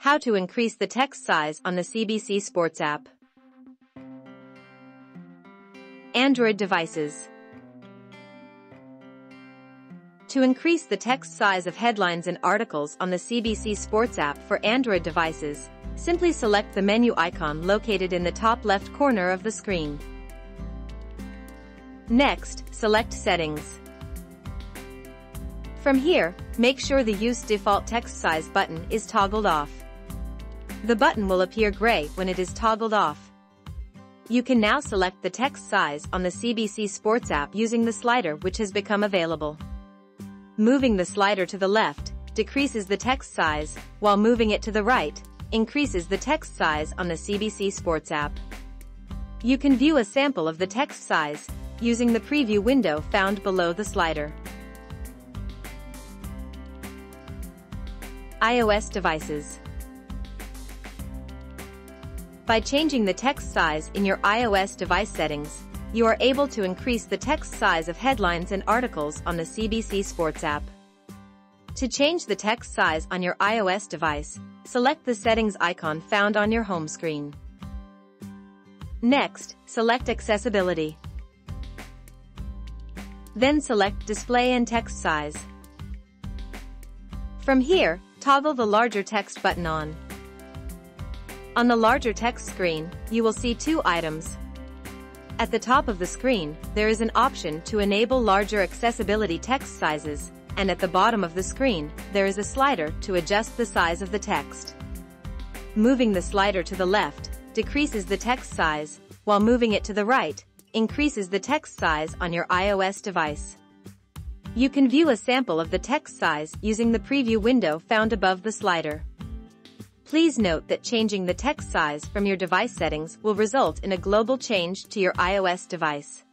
How to increase the text size on the CBC Sports app. Android devices. To increase the text size of headlines and articles on the CBC Sports app for Android devices, simply select the menu icon located in the top left corner of the screen. Next, select Settings. From here, make sure the Use Default Text Size button is toggled off. The button will appear gray when it is toggled off. You can now select the text size on the CBC Sports app using the slider which has become available. Moving the slider to the left decreases the text size, while moving it to the right increases the text size on the CBC Sports app. You can view a sample of the text size using the preview window found below the slider. iOS devices. By changing the text size in your iOS device settings, you are able to increase the text size of headlines and articles on the CBC Sports app. To change the text size on your iOS device, select the settings icon found on your home screen. Next, select Accessibility. Then select Display and Text Size. From here, toggle the larger text button on. On the larger text screen, you will see two items. At the top of the screen, there is an option to enable larger accessibility text sizes, and at the bottom of the screen, there is a slider to adjust the size of the text. Moving the slider to the left decreases the text size, while moving it to the right increases the text size on your iOS device. You can view a sample of the text size using the preview window found above the slider. Please note that changing the text size from your device settings will result in a global change to your iOS device.